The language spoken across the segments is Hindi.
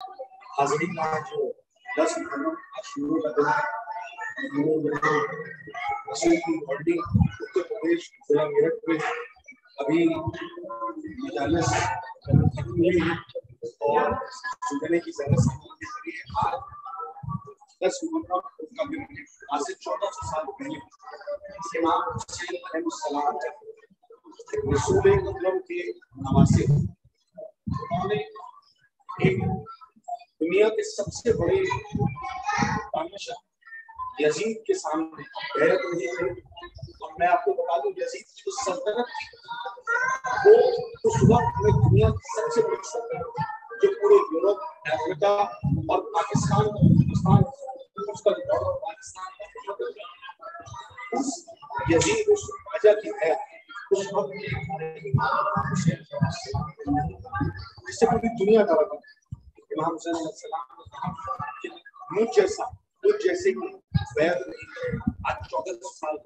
हाजिरी का जो दस शुरू का दिन होल्डिंग उत्तर प्रदेश, जिला मेरठ में अभी मजालस और सुनने की ज़रूरत दस मुहर्रम का दिन आज से चौदह सौ साल पहले इमाम हुसैन सलाम रसूल अकरम के नवासे। उन्होंने एक दुनिया के सबसे बड़े यजीद के सामने गैरत नहीं और मैं आपको बता दूँ, यजीद जो सल्तनत वो उस वक्त में दुनिया की सबसे बड़ी सल्तनत जो पूरे यूरोप, अफ्रीका और पाकिस्तान हिंदुस्तान उसका पाकिस्तान उस यजीद, उस राजा की है, उस वक्त इससे पूरी दुनिया का वक्त इमाम मुझ जैसा मुझ जैसे की वैद आज चौदह सौ साल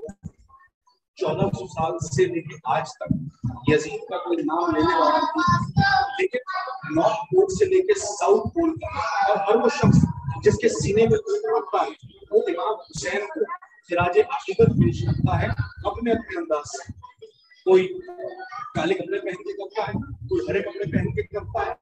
चौदह सौ साल से लेके आज तक यजीद का कोई नाम लेने वाला नहीं लेकिन नॉर्थ पोल से लेके साउथ पोल और हर वो शख्स जिसके सीने में कोई रखता है वो इमाम हुसैन को सिराज अकीदत पेश करता है, अपने अपने अंदाज से, कोई काले कपड़े पहन के करता है कोई हरे कपड़े पहन के करता है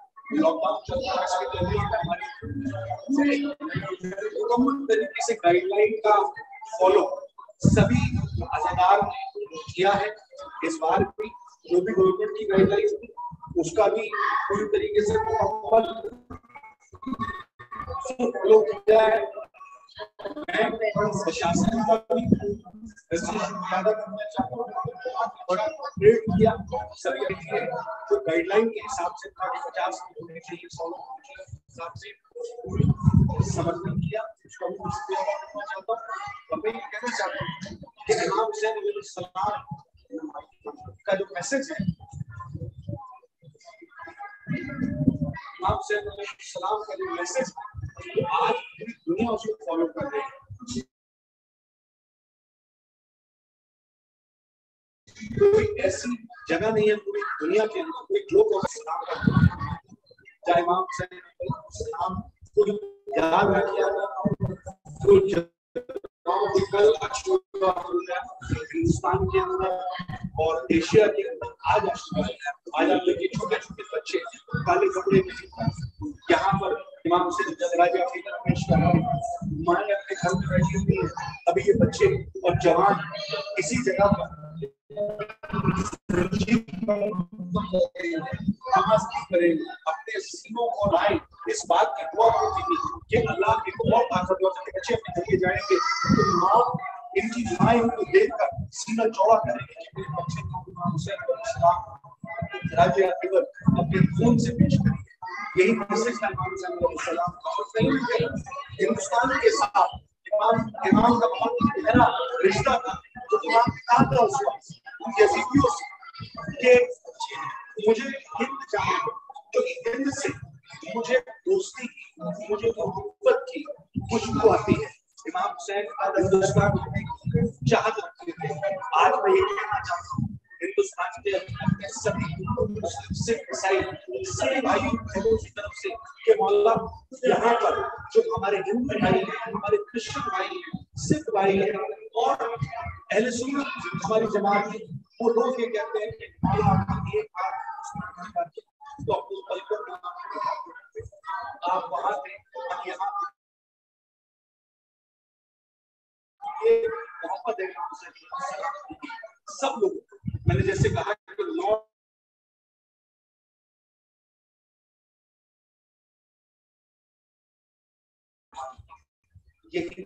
लॉकडाउन तरीके से गाइडलाइन का फॉलो सभी आजादार ने किया है इस बार भी जो भी गवर्नमेंट की गाइडलाइन थी उसका भी पूरी तरीके से फॉलो किया है प्रशासन का भी ज़्यादा करना चाहता हूँ और अपडेट किया सभी जो गाइडलाइन के हिसाब से पचास होने चाहिए सौ हिसाब से समर्थन किया उसका भी करना चाहता हूँ और मैं ये कहना चाहता हूँ कि इमाम हुसैन सलाम का जो मैसेज है इमाम हुसैन सलाम का जो मैसेज है आज पूरी दुनिया फॉलो कर रही है कोई ऐसी जगह नहीं है पूरी दुनिया के अंदर कोई ग्लोब ऑफ़ इस्लाम का चाहे इमाम हुसैन को याद रखिए तो हिंदुस्तान के अंदर और एशिया के अंदर आज आज आप देखिए छोटे छोटे बच्चे काले कपड़े में यहाँ पर इमाम हुसैन राजा पेश कर रहे हैं। माए अपने घर में बैठी हुई है। अभी ये बच्चे और जवान इसी जगह पर अपने सीनों को लाए। इस बात की दुआ होती कि अल्लाह एक और ताकतवर बच्चे अपने घर जाएँगे तो माँ इनकी माँ इनको देखकर सीना चौड़ा करेंगे कि मेरे बच्चे को राज्य अपने खून से पेश करेंगे यही मैसेज हिंदुस्तान के साथ इमाम इमाम का बहुत गहरा रिश्ता था। जो इमाम पिता था, उस वक्त यजीदियों से कि मुझे हिंद चाहिए क्योंकि हिंद से मुझे दोस्ती की, मुझे मोहब्बत की खुशबू आती है। इमाम हुसैन हिंदुस्तान चाहत रखते थे। आज मैं ये कहना चाहता हूँ हिंदुस्तान के सभी सिख सभी भाई बहनों की तरफ़ से कि मौला यहाँ पर जो हमारे हिंदू भाई हैं हमारे क्रिश्चियन भाई हैं सिख भाई हैं और अहले सुन्नत हमारी जमात है वो लोग ये कहते हैं कि मौला एक बार तो अपने पलकों में आप वहाँ थे हम यहाँ ये मोहब्बत है सब लोग मैंने जैसे कहा कि नौ ये कि